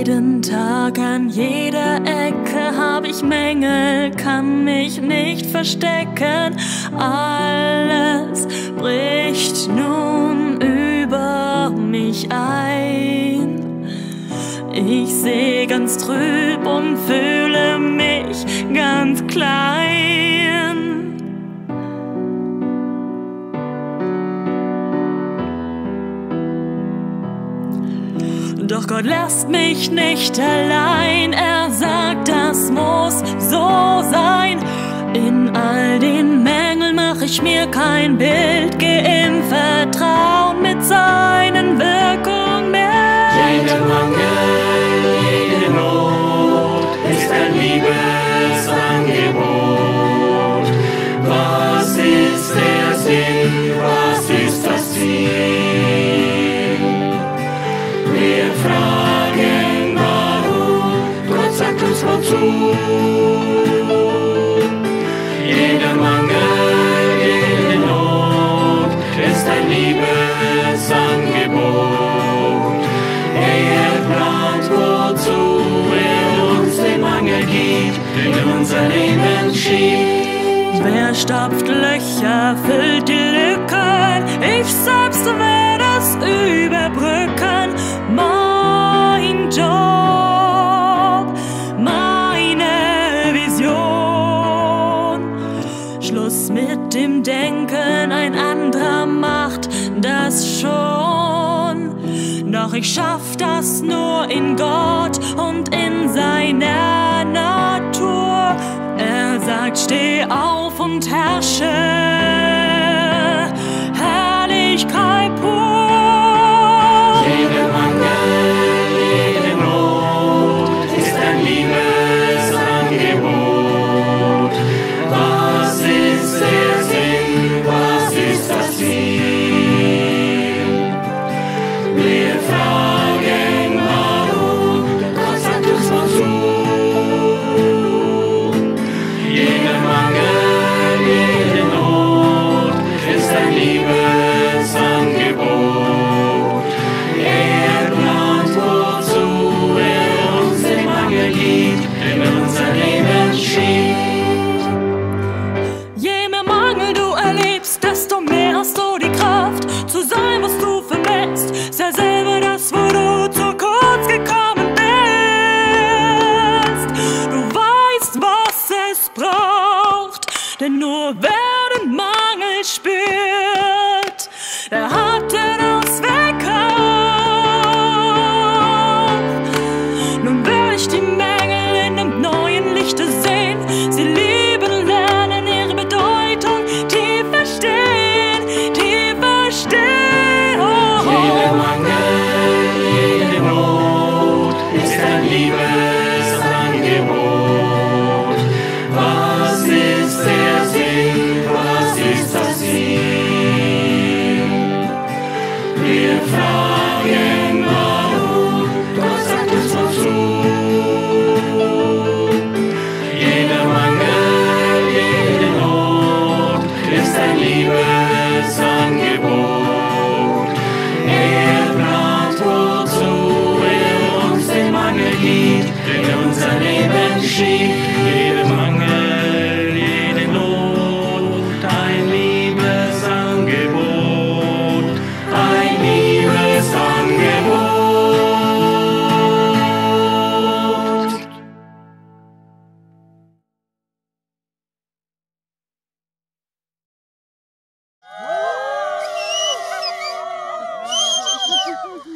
Jeden Tag an jeder Ecke hab ich Mängel, kann mich nicht verstecken. Alles bricht nun über mich ein. Ich seh ganz trüb und fühle mich ganz klein. Doch Gott lässt mich nicht allein. Er sagt, das muss so sein. In all den Mängeln mach ich mir kein Bild. Geh im Vertrauen gibt, in unser Leben schiebt. Wer stopft Löcher, füllt die Lücken. Ich selbst werde es überbrücken. Mein Job, meine Vision. Schluss mit dem Denken, ein anderer Doch ich schaff das nur in Gott und in seiner Natur. Er sagt, steh auf und herrsche. Nur wer den Mangel spürt, der hat den Ausweg Dear from